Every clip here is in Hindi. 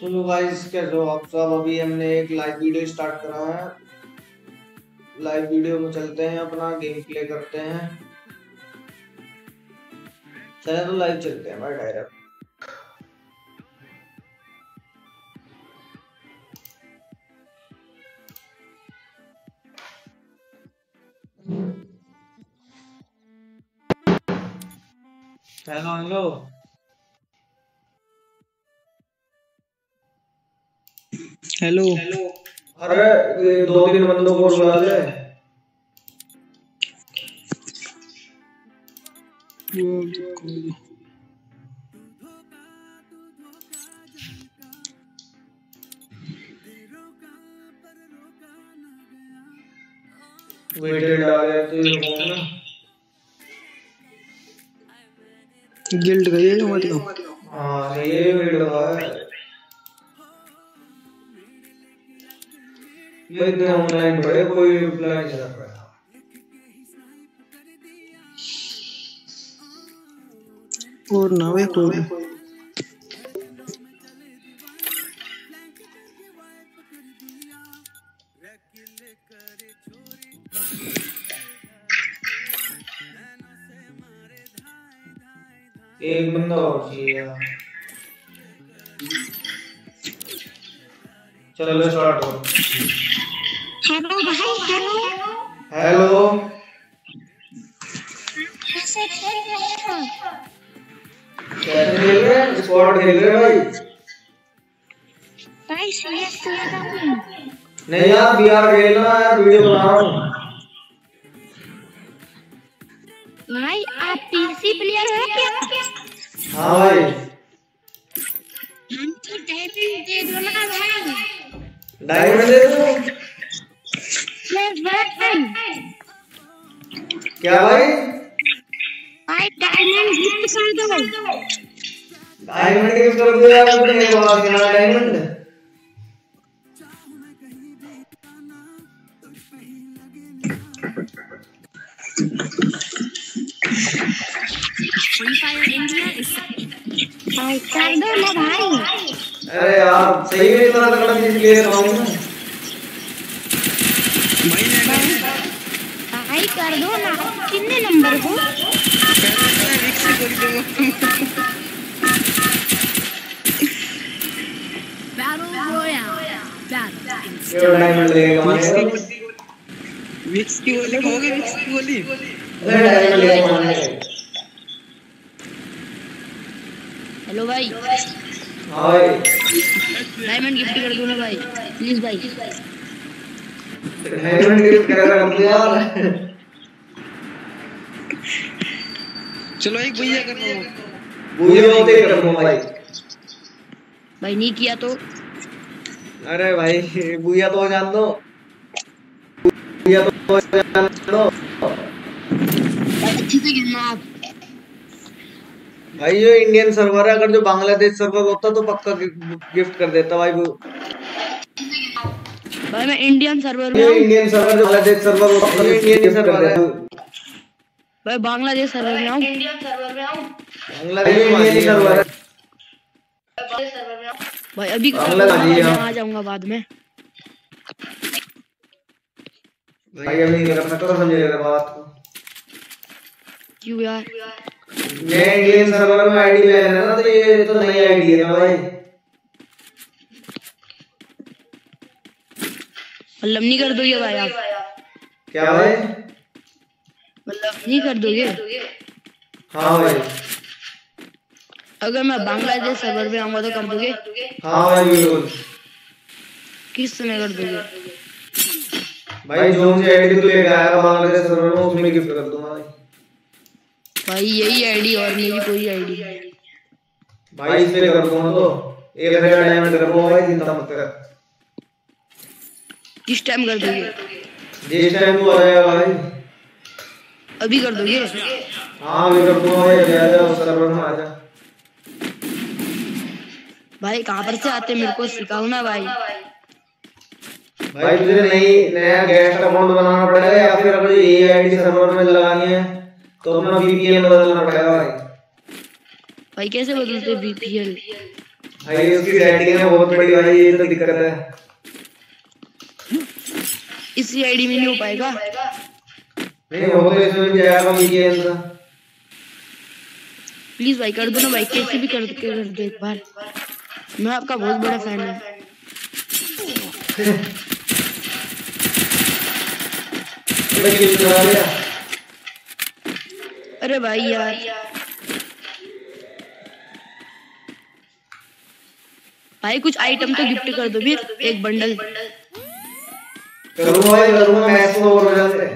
तो गाइस कैसे हो आप सब? अभी हमने एक लाइव वीडियो स्टार्ट करा है। लाइव वीडियो में चलते हैं, अपना गेम प्ले करते हैं। चले तो लाइव चलते हैं भाई डायरेक्ट हेलो हेलो हेलो। अरे दो तीन बंदों को बुला ले। वेटेड आ गया तो ये फ़ोन ना? गिल्ड गई है मतलब हाँ ये वेट हुआ है। ये इतने ऑनलाइन पड़े कोई रिप्लाई नहीं कर रहा और ना वे कोई एक बंदा और चाहिए। चलो स्टार्ट करो। हेलो भाई हेलो। हेलो। कैसे खेल रहे हो कैसे खेल रहे हैं? स्क्वाड खेल रहे हैं भाई। भाई सीरियस तो लगा हूँ नहीं यार बीआर खेलना है वीडियो बना रहा हूँ। भाई आप पीसी प्लेयर हो क्या? हाँ भाई। हमको डायमंड दे दो ना भाई। डायमंड दे दो क्या भाई? भाई डायमंड गिफ्ट कर दो डायमंड गिफ्ट कर दो यार तुमने मेरे पास क्या डायमंड भाई कर दो ना भाई अरे यार सही में इतना तगड़ा चीज़ ले रहा हूँ मैं। भाई कर दो ना। कितने नंबर हो? मानेगा विक्स की बोली कहोगे विक्स की बोली अरे डायमंड लेगा मानेगा हेलो भाई। हाँ भाई डायमंड गिफ्ट कर दो ना भाई प्लीज़ भाई। डायमंड गिफ्ट कर रहा हूँ यार। चलो एक भैया कर लो होते कर दूँ भाई। भाई नहीं किया तो। अरे भाई बुया तो जान दो। बुया तो जान दो। अच्छे से खेलना आप। भाई जो इंडियन सर्वर है अगर जो बांग्लादेश सर्वर होता तो पक्का गिफ्ट कर देता भाई वो। भाई मैं इंडियन सर्वर में ये हूँ। इंडियन सर्वर जो बांग्लादेश सर्वर होता तो इंडियन सर्वर है। भाई बांग्लादेश सर्वर में हूँ। बांग्लादेश इंडियन सर्वर है। भाई अभी बांग्लादेश, मैं हाँ। आ जाऊँगा बाद में। भाई अभी नहीं कर सकता समझेगा बात को। क्यों यार? मैं इंडियन सर्वर में आईडी ले लेना ना तो ये तो नई आईडी है ना भाई। मतलब नहीं कर दोगे भाई आप? क्या भाई? मतलब नहीं कर दोगे? हाँ भाई। अगर मैं बांग्लादेश सर्वर में आऊँगा तो कर दोगे? हाँ भाई बिल्कुल। किस समय कर दोगे? भाई जो मुझे आईडी तो लेके आएगा बांग्लादेश सर्वर में उसमें गिफ्ट कर दूँगा भाई। भाई यही आईडी और मेरी कोई आईडी भाई इस पे कर दूँगा तो एक हज़ार डायमंड कर दूँगा भाई चिंता मत कर किस टाइम कर दोगे? जिस टाइम तू आ जाएगा भाई। अभी कर दोगे? हाँ मैं कर दूँगा भाई। आ जा उस सर्वर में आ जा। भाई कहाँ पर से आते मेरे को सिखाओ ना भाई। भाई तुझे नई नया गेस्ट अकाउंट बनाना पड़ेगा या फिर अगर ये आईडी सर्वर में लगानी है? तो अपना वीपीएन बदलना पड़ेगा भाई। भाई कैसे बदलते बीपीएल भाई उसकी सेटिंग है बहुत बड़ी भाई ये तो दिक्कत है। इसी आईडी में नहीं हो पाएगा? नहीं हो तो इसमें भी जाएगा वीकेंड का प्लीज़ भाई कर दो ना भाई कैसे भी कर के कर दो एक बार। मैं आपका बहुत बड़ा फ़ैन हूँ। अरे भाई यार। भाई कुछ आइटम तो गिफ्ट कर दो फिर एक बंडल करूँगा भाई करूँगा मैच तो और हो जाते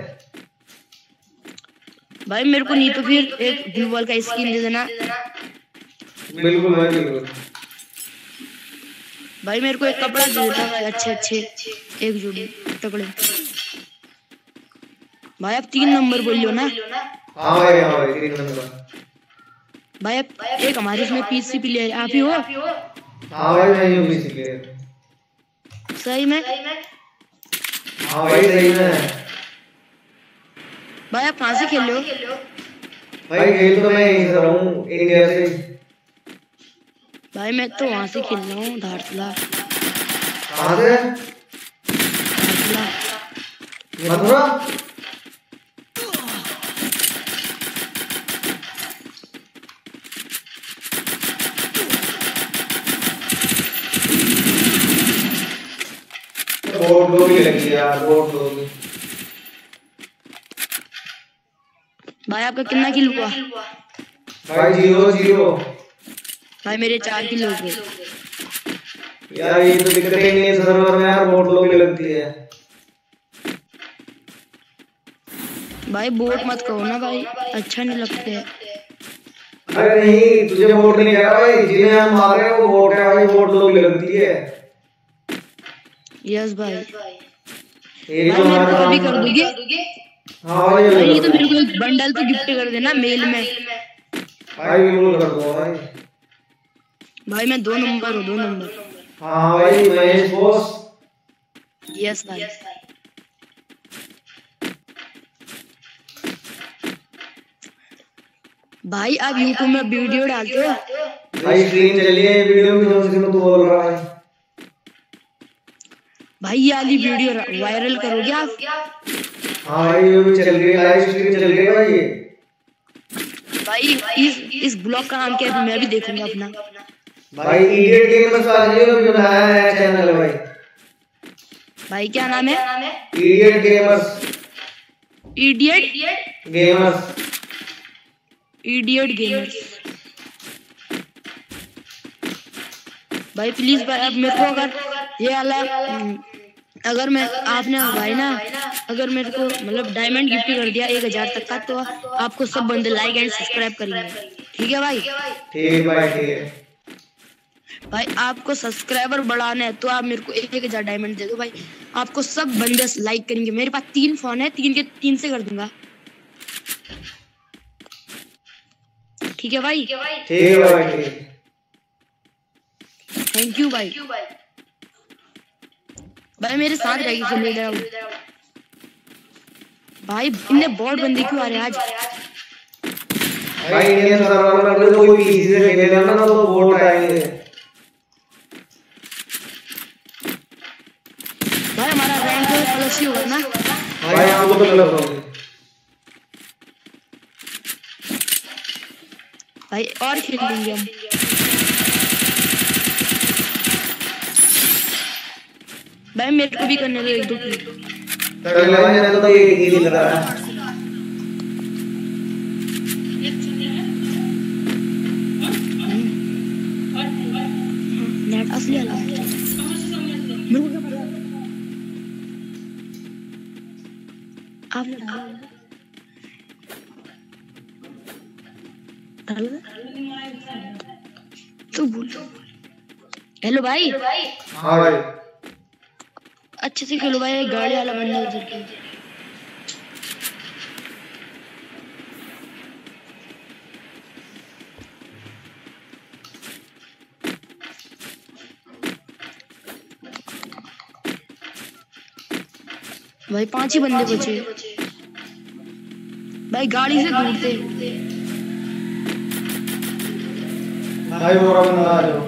भाई मेरे को नहीं तो फिर एक ब्लू बॉल का स्किन दे देना। बिल्कुल भाई बिल्कुल। भाई मेरे को एक कपड़ा दे देता भाई अच्छे अच्छे। एक जोड़ी तगड़े। भाई आप तीन नंबर बोलियो ना। हाँ भाई हाँ भाई तीन नंबर। भाई एक हमारे इसमें पीसी प्लेयर आप ही हो? हाँ भाई मैं यूँ भी सीखे सही में? हाँ भाई सही में। भाई आप कहाँ से खेल रहे हो? भाई खेल तो मैं यहीं से रहा हूँ इंडिया से। भाई मैं तो वहाँ से खेल रहा हूँ धारतला कहाँ से? मथुरा? लगी यार भाई आपका कितना किल हुआ? भाई ज़ीरो ज़ीरो। भाई मेरे चार किल हो गए। यार ये तो दिक्कत ही नहीं है सर्वर में यार बहुत लोग ही लगती है। भाई बोट मत कहो ना भाई अच्छा नहीं लगते। है अरे नहीं तुझे वोट नहीं कह रहा भाई जिन्हें हम मार रहे हैं वो वोट है भाई वोट लोग ही लगती है। यस भाई। तो कर दोगे? हाँ भाई भाई ये तो मेरे को एक बंडल तो गिफ्ट कर देना मेल में। भाई बिल्कुल कर दो भाई। भाई मैं दो नंबर हूँ दो नंबर। हाँ भाई महेश बोस। यस भाई। भाई। आप यूट्यूब में वीडियो डालते हो? भाई स्क्रीन चली है वीडियो में तू बोल रहा है। भाई ये वाली वीडियो वायरल करोगे आप? हाँ भाई ये भी चल रही है लाइव स्ट्रीम चल रही है भाई। ये भाई इस इस ब्लॉग का नाम क्या है मैं भी देखूँगा अपना। भाई इडियट गेमर्स का जो बनाया है चैनल भाई। भाई क्या नाम है? Idiot gamers idiot gamers idiot gamers भाई प्लीज़ भाई अब मेरे को अगर ये वाला हम्म, अगर मैं आपने भाई ना अगर मेरे को मतलब डायमंड गिफ्ट कर दिया एक हज़ार तक का तो आपको सब बंदे लाइक एंड सब्सक्राइब करेंगे। ठीक है भाई? ठीक भाई ठीक है। भाई आपको सब्सक्राइबर बढ़ाना है तो आप मेरे को एक हज़ार डायमंड दे दो भाई। आपको सब बंदे लाइक करेंगे। मेरे पास तीन फ़ोन है तीन के तीन से कर दूँगा। ठीक है भाई? ठीक है भाई थैंक यू भाई। भाई मेरे साथ रहेगी खेल इधर। भाई इतने बहुत बंदे क्यों आ रहे आज? भाई इंडियन सर्वर में अगर कोई पीसी से खेलेगा ना तो वोट आएँगे भाई हमारा रैंक प्लस ही होगा ना। भाई आपको तो गलत होंगे। भाई और खेल लेंगे हम। भाई मेरे को भी करने दो एक दो किल भाई तो एक ही लगा। है नेट असली वाला मेरे को क्या पता आप लड़ा तो बोल। हेलो भाई। हाँ भाई। अच्छे से खेलो भाई गाड़ी वाला बंदा उधर के। भाई पाँच ही बंदे बचे। भाई गाड़ी से दूर थे। भाई वो बंदा आ जाओ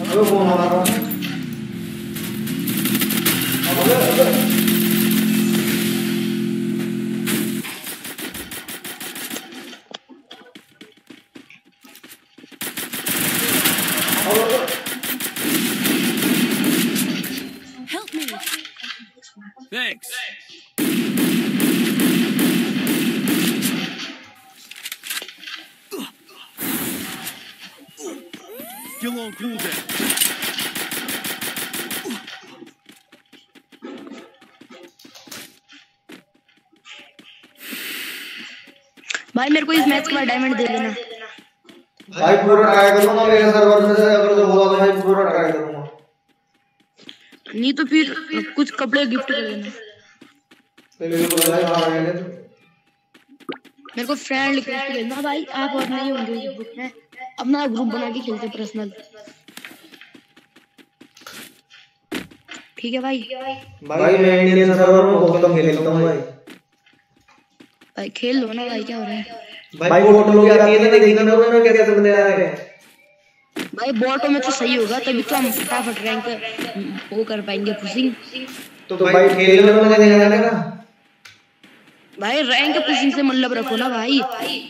अबे वो हमारा भाई मेरे को इस मैच के बाद डायमंड दे देना भाई पूरा ट्राई करूँगा मेरे सर्वर में से अगर जो होगा तो भाई पूरा ट्राई करूँगा। नहीं तो फिर कुछ कपड़े गिफ्ट कर देना बिल्कुल भाई वहाँ आएँगे तो मेरे को फ्रेंड रिक्वेस्ट भेजना भाई आप और नहीं होंगे। इस ग्रुप में अपना ग्रुप बना के खेलते पर्सनल ठीक है भाई? भाई मैं इंडियन सर्वर में बहुत कम खेलता हूँ भाई। भाई खेल लो ना भाई क्या हो रहा है? भाई फ़ोटो लोग आती है ना देखना ना क्या कैसे बंदे आ रहे हैं। भाई बॉटो में तो सही होगा तभी तो हम फटाफट रैंक वो कर पाएँगे पुशिंग तो भाई खेलने में मज़ा नहीं आएगा ना भाई रैंक पुशिंग से मतलब रखो ना भाई।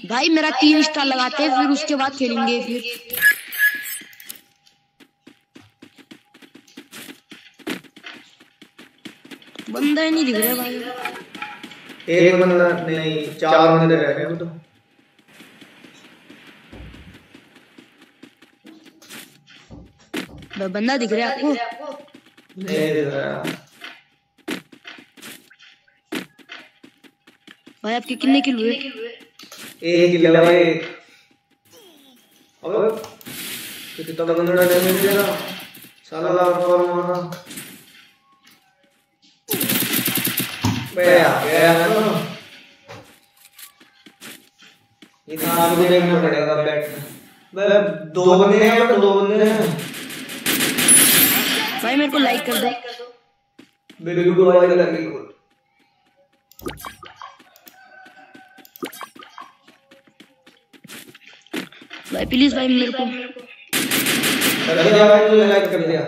भाई मेरा तीन स्टार लगाते हैं फिर उसके बाद खेलेंगे फिर। बंदा ही नहीं दिख रहा भाई। एक बंदा नहीं चार बंदे रह रहे हैं वो तो। बंदा दिख रहा है आपको? नहीं दिख रहा। भाई आपके कितने किलो हुए? एक किल है भाई। अबे कितना बंदा डैमेज दे रहा साला लाभ पर मारा। बे देखना पड़ेगा बैठ दो बंदे हैं दो बंदे हैं। भाई मेरे को लाइक कर दो। बिल्कुल भाई बिल्कुल भाई प्लीज़ भाई मेरे को कर दिया भाई तूने लाइक कर दिया।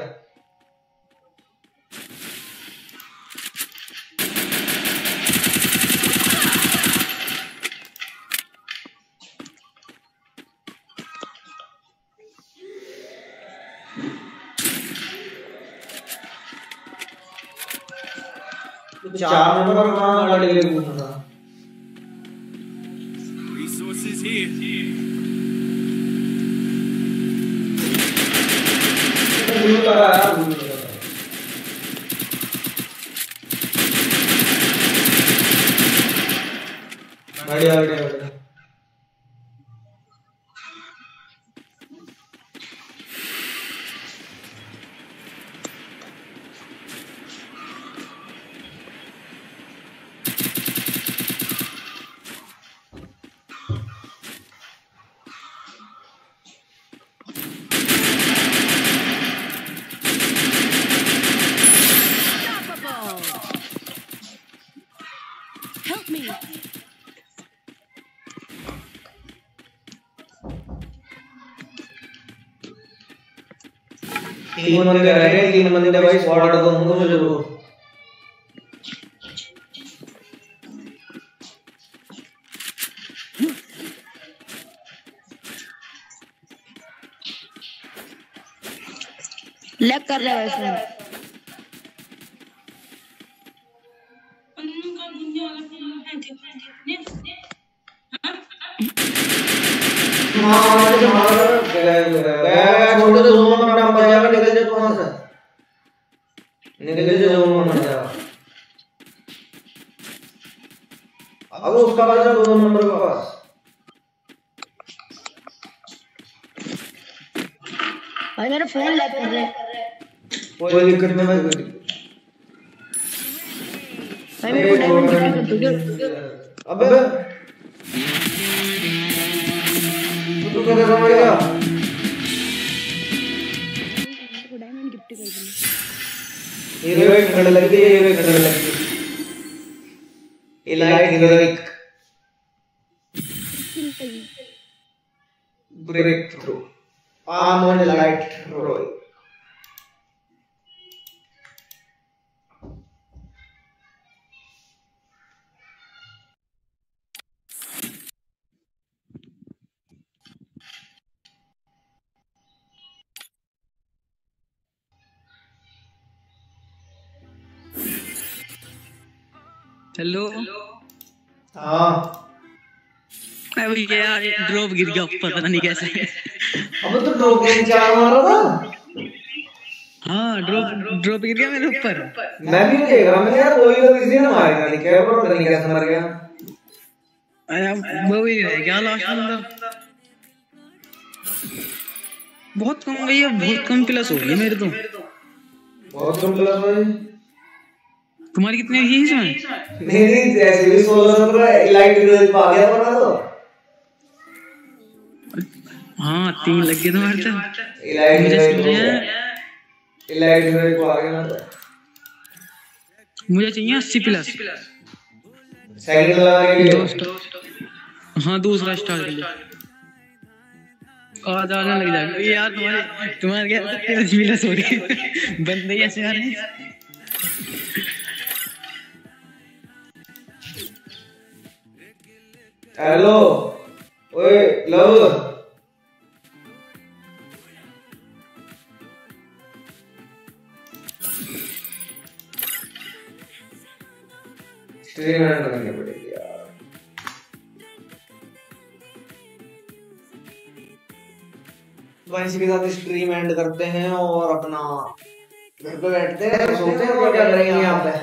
चार नंबर कहाँ गाड़ी लेके घूम रहा बढ़िया बढ़िया बढ़िया तीन बंदे रह गए तीन बंदे भाई स्क्वाड दूँगा मुझे ज़रूर लैग कर रहा है भाई फ़ोन मार के मार गया गया गया छोड़ दे जोन में अपना मर जाएगा निकल जा तू वहाँ से निकल जा मर जाएगा अब उसका पास है दो नंबर के पास। भाई मेरा फ़ोन लैग कर रहा है। कोई दिक्कत नहीं भाई भाई मेरे को डायमंड गिफ्ट कर दोगे अबे तू कैसे समझ गया? मेरे देना हीरोइक खड़े लग गई हीरोइक खड़े लग गई elite heroic breakthrough hello हाँ। अभी यार ड्रॉप गिर गया ऊपर पता नहीं कैसे। अब तो ड्रॉप के चार मारा था। हाँ ड्रॉप ड्रॉप गिर गया मेरे ऊपर। मैं भी देख रहा मैंने यार कोई तो किसी ने मारेगा नहीं क्या पता नहीं कैसे मर गया। अरे वो ही रह गया लास्ट बंदा बहुत कम गई है बहुत कम प्लस हो गई मेरे तो। बहुत कम प्लस भाई तुम्हारी कितनी है इसमें मेरी जैसे भी सोलह सत्रह लाइट ग्रेड पा गया वरना तो हाँ तीन लग गए तुम्हारे तो लाइट मुझे ग्रेड समझे हैं लाइट ग्रेड पा गया तो मुझे चाहिए अस्सी प्लस सेकंड लगा के लिए हाँ दूसरा स्टार के लिए आधा आने लग जाएगा ये यार तुम्हारे तुम्हारे क्या प्लस हो रही बंदे ही ऐसे आ रहे हैं हेलो ओए लव एंड करनी पड़ेगी यार तो इसी के साथ स्ट्रीम एंड करते हैं और अपना घर पे बैठते हैं सोचते हैं क्या करेंगे यहाँ पे